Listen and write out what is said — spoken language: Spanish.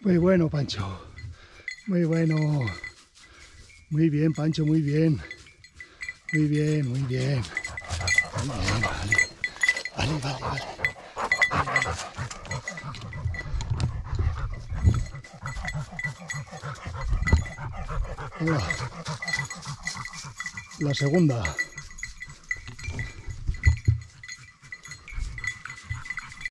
Muy bueno, Pancho. Muy bueno. Muy bien, Pancho, muy bien. Muy bien, muy bien. Muy bien, vale. Vale, vale, vale. Hola. La segunda.